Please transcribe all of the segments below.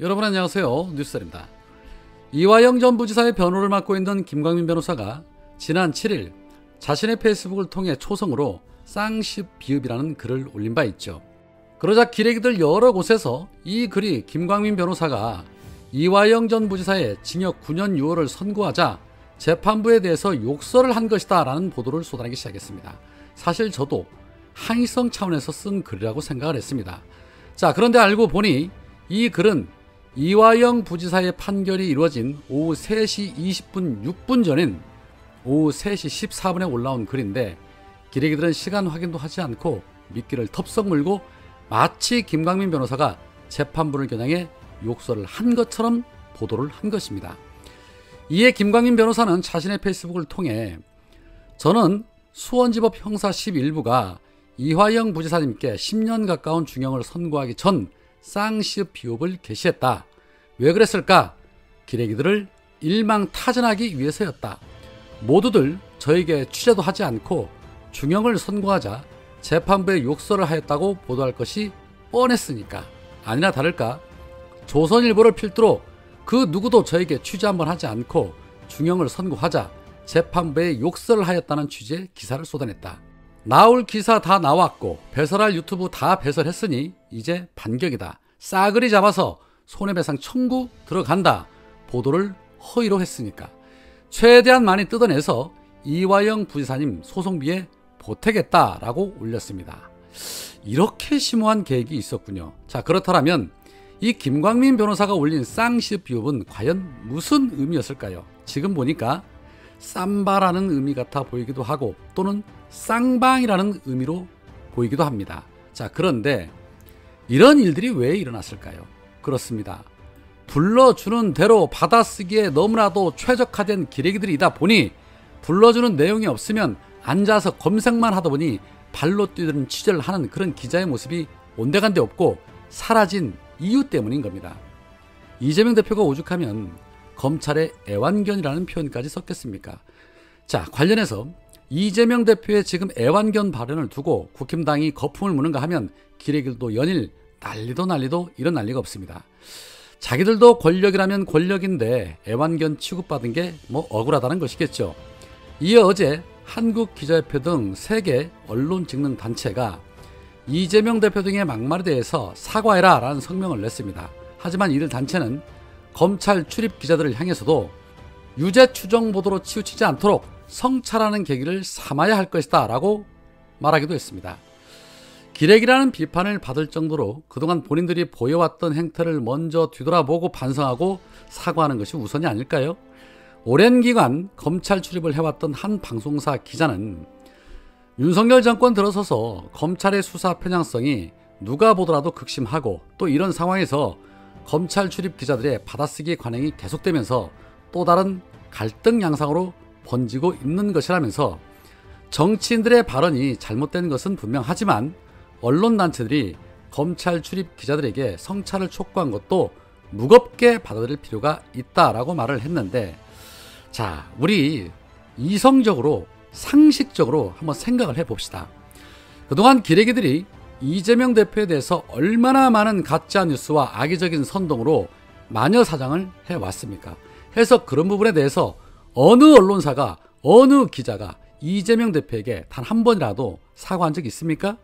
여러분 안녕하세요. 뉴스입니다. 이화영 전 부지사의 변호를 맡고 있는 김광민 변호사가 지난 7일 자신의 페이스북을 통해 초성으로 쌍십 비읍이라는 글을 올린 바 있죠. 그러자 기레기들 여러 곳에서 이 글이 김광민 변호사가 이화영 전 부지사의 징역 9년 6월을 선고하자 재판부에 대해서 욕설을 한 것이다 라는 보도를 쏟아내기 시작했습니다. 사실 저도 항의성 차원에서 쓴 글이라고 생각을 했습니다. 자, 그런데 알고 보니 이 글은 이화영 부지사의 판결이 이루어진 오후 3시 20분 6분 전인 오후 3시 14분에 올라온 글인데 기레기들은 시간 확인도 하지 않고 미끼를 텁썩 물고 마치 김광민 변호사가 재판부를 겨냥해 욕설을 한 것처럼 보도를 한 것입니다. 이에 김광민 변호사는 자신의 페이스북을 통해 저는 수원지법 형사 11부가 이화영 부지사님께 10년 가까운 중형을 선고하기 전 쌍시읍 비읍을 게시했다. 왜 그랬을까? 기레기들을 일망타전하기 위해서였다. 모두들 저에게 취재도 하지 않고 중형을 선고하자 재판부에 욕설을 하였다고 보도할 것이 뻔했으니까. 아니나 다를까 조선일보를 필두로 그 누구도 저에게 취재 한번 하지 않고 중형을 선고하자 재판부에 욕설을 하였다는 취지의 기사를 쏟아냈다. 나올 기사 다 나왔고 배설할 유튜브 다 배설했으니 이제 반격이다. 싸그리 잡아서 손해배상 청구 들어간다. 보도를 허위로 했으니까. 최대한 많이 뜯어내서 이화영 부지사님 소송비에 보태겠다라고 올렸습니다. 이렇게 심오한 계획이 있었군요. 자, 그렇다면 이 김광민 변호사가 올린 쌍시 비읍은 과연 무슨 의미였을까요? 지금 보니까 쌈바라는 의미 같아 보이기도 하고 또는 쌍방이라는 의미로 보이기도 합니다. 자, 그런데 이런 일들이 왜 일어났을까요? 그렇습니다. 불러주는 대로 받아쓰기에 너무나도 최적화된 기레기들이다 보니 불러주는 내용이 없으면 앉아서 검색만 하다 보니 발로 뛰는 취재를 하는 그런 기자의 모습이 온데간데 없고 사라진 이유 때문인 겁니다. 이재명 대표가 오죽하면 검찰의 애완견이라는 표현까지 썼겠습니까? 자, 관련해서 이재명 대표의 지금 애완견 발언을 두고 국힘당이 거품을 무는가 하면 기레길도 연일 난리도 난리도 이런 난리가 없습니다. 자기들도 권력이라면 권력인데 애완견 취급받은 게 뭐 억울하다는 것이겠죠. 이에 어제 한국기자협회 등 세계 언론 직능 단체가 이재명 대표 등의 막말에 대해서 사과해라 라는 성명을 냈습니다. 하지만 이들 단체는 검찰 출입 기자들을 향해서도 유죄 추정 보도로 치우치지 않도록 성찰하는 계기를 삼아야 할 것이다 라고 말하기도 했습니다. 기레기라는 비판을 받을 정도로 그동안 본인들이 보여왔던 행태를 먼저 뒤돌아보고 반성하고 사과하는 것이 우선이 아닐까요? 오랜 기간 검찰 출입을 해왔던 한 방송사 기자는 윤석열 정권 들어서서 검찰의 수사 편향성이 누가 보더라도 극심하고 또 이런 상황에서 검찰 출입 기자들의 받아쓰기 관행이 계속되면서 또 다른 갈등 양상으로 번지고 있는 것이라면서 정치인들의 발언이 잘못된 것은 분명하지만 언론단체들이 검찰 출입 기자들에게 성찰을 촉구한 것도 무겁게 받아들일 필요가 있다라고 말을 했는데 자, 우리 이성적으로 상식적으로 한번 생각을 해봅시다. 그동안 기레기들이 이재명 대표에 대해서 얼마나 많은 가짜 뉴스와 악의적인 선동으로 마녀 사장을 해 왔습니까? 해서 그런 부분에 대해서 어느 언론사가 어느 기자가 이재명 대표에게 단 한 번이라도 사과한 적 있습니까?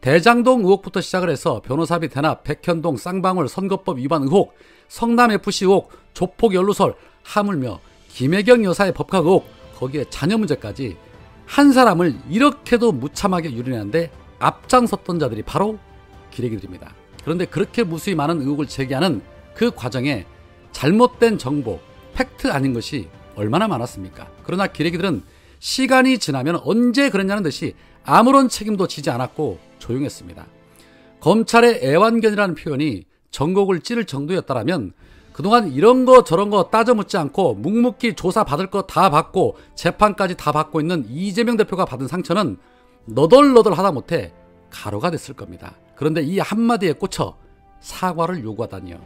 대장동 의혹부터 시작을 해서 변호사비 대납, 백현동 쌍방울 선거법 위반 의혹, 성남FC 의혹, 조폭 연루설, 하물며 김혜경 여사의 법학 의혹, 거기에 자녀 문제까지 한 사람을 이렇게도 무참하게 유린하는데 앞장섰던 자들이 바로 기레기들입니다. 그런데 그렇게 무수히 많은 의혹을 제기하는 그 과정에 잘못된 정보, 팩트 아닌 것이 얼마나 많았습니까? 그러나 기레기들은 시간이 지나면 언제 그랬냐는 듯이 아무런 책임도 지지 않았고 조용했습니다. 검찰의 애완견이라는 표현이 전곡을 찌를 정도였다라면 그동안 이런 거 저런 거 따져 묻지 않고 묵묵히 조사 받을 거 다 받고 재판까지 다 받고 있는 이재명 대표가 받은 상처는 너덜너덜 하다 못해 가로가 됐을 겁니다. 그런데 이 한마디에 꽂혀 사과를 요구하다니요.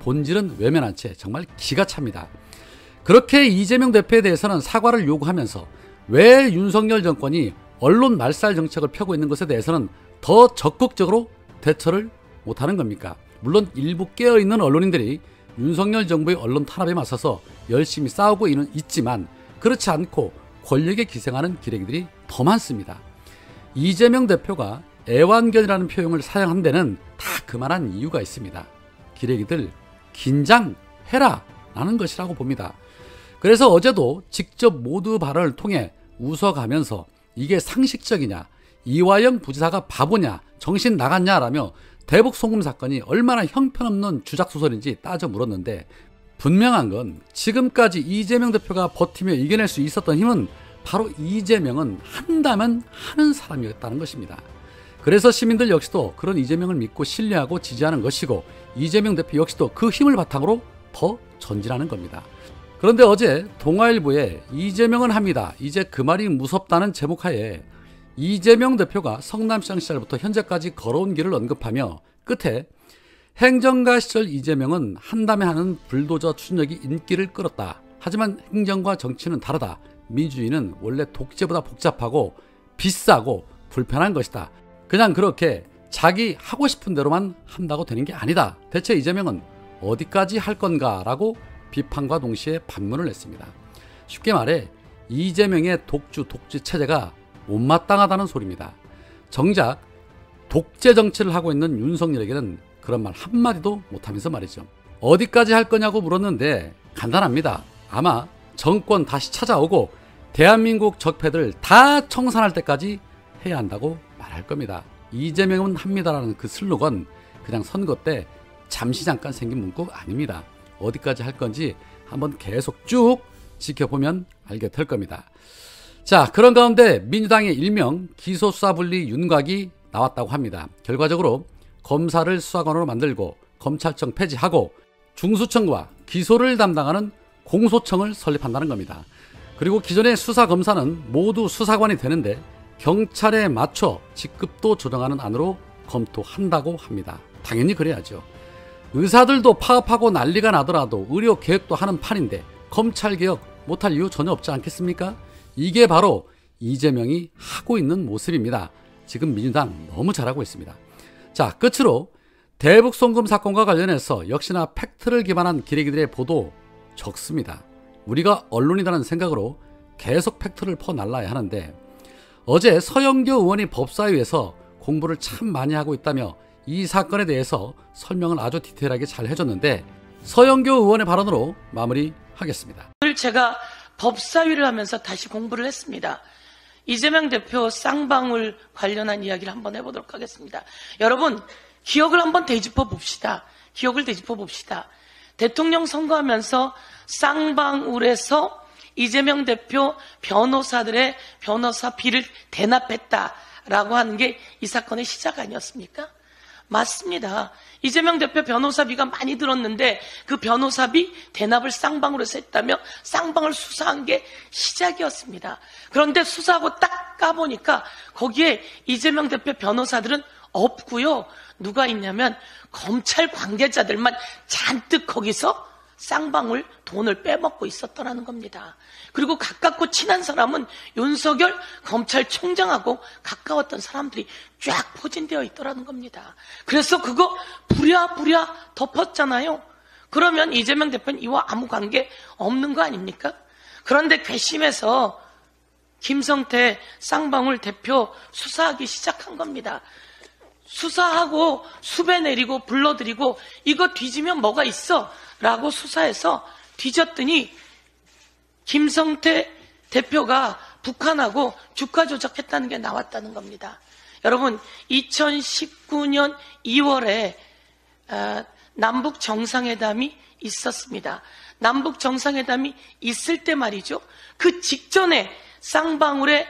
본질은 외면한 채 정말 기가 찹니다. 그렇게 이재명 대표에 대해서는 사과를 요구하면서 왜 윤석열 정권이 언론 말살 정책을 펴고 있는 것에 대해서는 더 적극적으로 대처를 못하는 겁니까? 물론 일부 깨어있는 언론인들이 윤석열 정부의 언론 탄압에 맞서서 열심히 싸우고 있지만 그렇지 않고 권력에 기생하는 기레기들이 더 많습니다. 이재명 대표가 애완견이라는 표현을 사용한 데는 다 그만한 이유가 있습니다. 기레기들 긴장해라 라는 것이라고 봅니다. 그래서 어제도 직접 모두 발언을 통해 웃어가면서 이게 상식적이냐 이화영 부지사가 바보냐 정신 나갔냐라며 대북 송금 사건이 얼마나 형편없는 주작 소설인지 따져 물었는데 분명한 건 지금까지 이재명 대표가 버티며 이겨낼 수 있었던 힘은 바로 이재명은 한다면 하는 사람이었다는 것입니다. 그래서 시민들 역시도 그런 이재명을 믿고 신뢰하고 지지하는 것이고 이재명 대표 역시도 그 힘을 바탕으로 더 전진하는 겁니다. 그런데 어제 동아일보에 이재명은 합니다. 이제 그 말이 무섭다는 제목하에 이재명 대표가 성남시장 시절부터 현재까지 걸어온 길을 언급하며 끝에 행정가 시절 이재명은 한담에 하는 불도저 추진력이 인기를 끌었다. 하지만 행정과 정치는 다르다. 민주주의는 원래 독재보다 복잡하고 비싸고 불편한 것이다. 그냥 그렇게 자기 하고 싶은 대로만 한다고 되는 게 아니다. 대체 이재명은 어디까지 할 건가 라고 비판과 동시에 반문을 했습니다. 쉽게 말해 이재명의 독주 독재 체제가 못마땅하다는 소리입니다. 정작 독재 정치를 하고 있는 윤석열에게는 그런 말 한마디도 못하면서 말이죠. 어디까지 할 거냐고 물었는데 간단합니다. 아마 정권 다시 찾아오고 대한민국 적폐들 다 청산할 때까지 해야 한다고 말할 겁니다. 이재명은 합니다라는 그 슬로건 그냥 선거 때 잠시 잠깐 생긴 문구 아닙니다. 어디까지 할 건지 한번 계속 쭉 지켜보면 알게 될 겁니다. 자, 그런 가운데 민주당의 일명 기소수사 분리 윤곽이 나왔다고 합니다. 결과적으로 검사를 수사관으로 만들고 검찰청 폐지하고 중수청과 기소를 담당하는 공소청을 설립한다는 겁니다. 그리고 기존의 수사 검사는 모두 수사관이 되는데 경찰에 맞춰 직급도 조정하는 안으로 검토한다고 합니다. 당연히 그래야죠. 의사들도 파업하고 난리가 나더라도 의료 개혁도 하는 판인데 검찰 개혁 못할 이유 전혀 없지 않겠습니까? 이게 바로 이재명이 하고 있는 모습입니다. 지금 민주당 너무 잘하고 있습니다. 자, 끝으로 대북 송금 사건과 관련해서 역시나 팩트를 기반한 기레기들의 보도 적습니다. 우리가 언론이라는 생각으로 계속 팩트를 퍼날라야 하는데 어제 서영교 의원이 법사위에서 공부를 참 많이 하고 있다며 이 사건에 대해서 설명을 아주 디테일하게 잘 해줬는데 서영교 의원의 발언으로 마무리하겠습니다. 오늘 제가 법사위를 하면서 다시 공부를 했습니다. 이재명 대표 쌍방울 관련한 이야기를 한번 해보도록 하겠습니다. 여러분, 기억을 한번 되짚어 봅시다. 기억을 되짚어 봅시다. 대통령 선거하면서 쌍방울에서 이재명 대표 변호사들의 변호사 비를 대납했다라고 하는 게 이 사건의 시작 아니었습니까? 맞습니다. 이재명 대표 변호사비가 많이 들었는데 그 변호사비 대납을 쌍방으로 했다며 쌍방을 수사한 게 시작이었습니다. 그런데 수사하고 딱 까보니까 거기에 이재명 대표 변호사들은 없고요. 누가 있냐면 검찰 관계자들만 잔뜩 거기서 쌍방울 돈을 빼먹고 있었더라는 겁니다. 그리고 가깝고 친한 사람은 윤석열 검찰총장하고 가까웠던 사람들이 쫙 포진되어 있더라는 겁니다. 그래서 그거 부랴부랴 덮었잖아요. 그러면 이재명 대표는 이와 아무 관계 없는 거 아닙니까? 그런데 괘씸해서 김성태 쌍방울 대표 수사하기 시작한 겁니다. 수사하고 수배 내리고 불러들이고 이거 뒤지면 뭐가 있어? 라고 수사해서 뒤졌더니 김성태 대표가 북한하고 주가 조작했다는 게 나왔다는 겁니다. 여러분, 2019년 2월에 어, 남북 정상회담이 있었습니다. 남북 정상회담이 있을 때 말이죠. 그 직전에 쌍방울의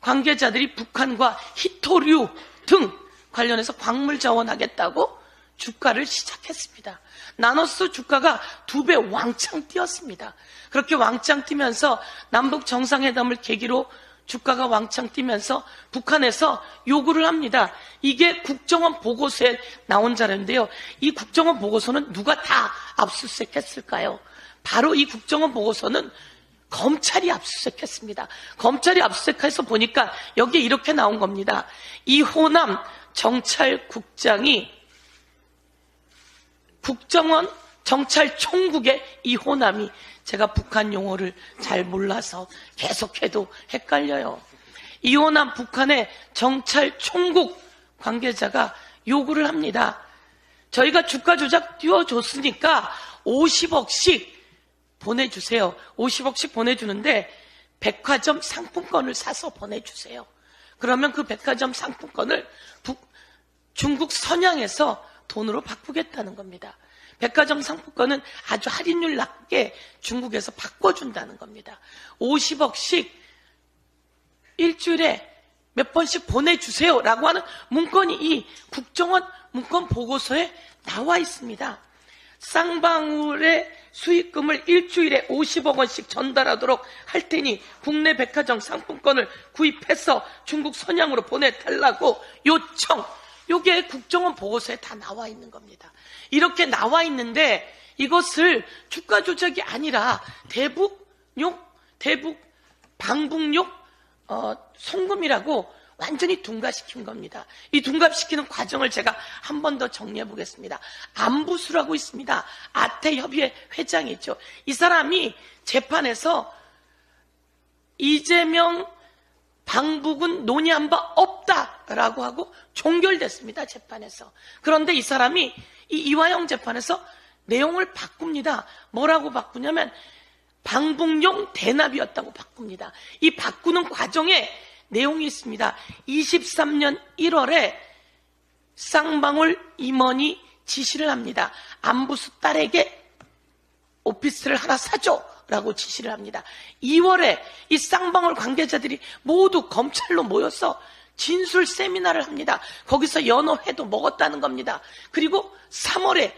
관계자들이 북한과 히토류 등 관련해서 광물 자원하겠다고 주가를 시작했습니다. 나노스 주가가 두 배 왕창 뛰었습니다. 그렇게 왕창 뛰면서 남북 정상회담을 계기로 주가가 왕창 뛰면서 북한에서 요구를 합니다. 이게 국정원 보고서에 나온 자료인데요. 이 국정원 보고서는 누가 다 압수수색했을까요? 바로 이 국정원 보고서는 검찰이 압수수색했습니다. 검찰이 압수수색해서 보니까 여기에 이렇게 나온 겁니다. 이호남 정찰국장이 국정원 정찰총국의 이 호남이 제가 북한 용어를 잘 몰라서 계속해도 헷갈려요. 이 호남 북한의 정찰총국 관계자가 요구를 합니다. 저희가 주가 조작 띄워줬으니까 50억씩 보내주세요. 50억씩 보내주는데 백화점 상품권을 사서 보내주세요. 그러면 그 백화점 상품권을 북- 중국 선양에서 돈으로 바꾸겠다는 겁니다. 백화점 상품권은 아주 할인율 낮게 중국에서 바꿔준다는 겁니다. 50억씩 일주일에 몇 번씩 보내주세요. 라고 하는 문건이 이 국정원 문건 보고서에 나와 있습니다. 쌍방울의 수익금을 일주일에 50억 원씩 전달하도록 할 테니 국내 백화점 상품권을 구입해서 중국 선양으로 보내달라고 요청. 요게 국정원 보고서에 다 나와 있는 겁니다. 이렇게 나와 있는데 이것을 주가 조작이 아니라 대북용, 대북, 방북용, 어, 송금이라고 완전히 둔갑시킨 겁니다. 이 둔갑시키는 과정을 제가 한 번 더 정리해 보겠습니다. 안부수라고 있습니다. 아태협의회 회장이 있죠. 이 사람이 재판에서 이재명 방북은 논의한 바 없다라고 하고 종결됐습니다. 재판에서. 그런데 이 사람이 이 이화영 재판에서 내용을 바꿉니다. 뭐라고 바꾸냐면 방북용 대납이었다고 바꿉니다. 이 바꾸는 과정에 내용이 있습니다. 23년 1월에 쌍방울 임원이 지시를 합니다. 안부수 딸에게 오피스를 하나 사줘! 라고 지시를 합니다. 2월에 이 쌍방울 관계자들이 모두 검찰로 모여서 진술 세미나를 합니다. 거기서 연어회도 먹었다는 겁니다. 그리고 3월에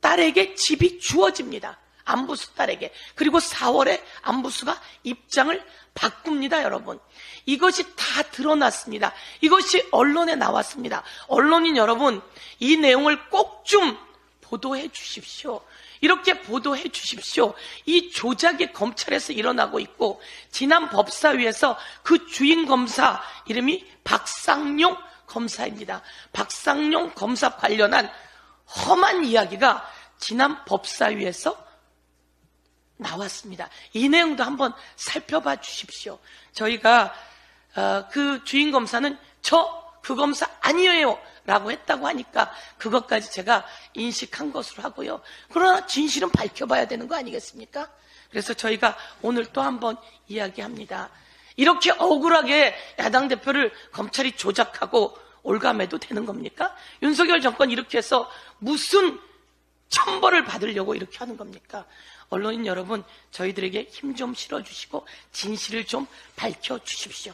딸에게 집이 주어집니다. 안부수 딸에게. 그리고 4월에 안부수가 입장을 바꿉니다, 여러분. 이것이 다 드러났습니다. 이것이 언론에 나왔습니다. 언론인 여러분, 이 내용을 꼭 좀 보도해 주십시오. 이렇게 보도해 주십시오. 이 조작이 검찰에서 일어나고 있고, 지난 법사위에서 그 주인 검사 이름이 박상용 검사입니다. 박상용 검사 관련한 험한 이야기가 지난 법사위에서 나왔습니다. 이 내용도 한번 살펴봐 주십시오. 저희가 어, 그 주인 검사는 저 그 검사 아니에요 라고 했다고 하니까 그것까지 제가 인식한 것으로 하고요. 그러나 진실은 밝혀봐야 되는 거 아니겠습니까? 그래서 저희가 오늘 또 한번 이야기합니다. 이렇게 억울하게 야당 대표를 검찰이 조작하고 올감해도 되는 겁니까? 윤석열 정권 이렇게 해서 무슨 천벌을 받으려고 이렇게 하는 겁니까? 언론인 여러분, 저희들에게 힘 좀 실어주시고 진실을 좀 밝혀주십시오.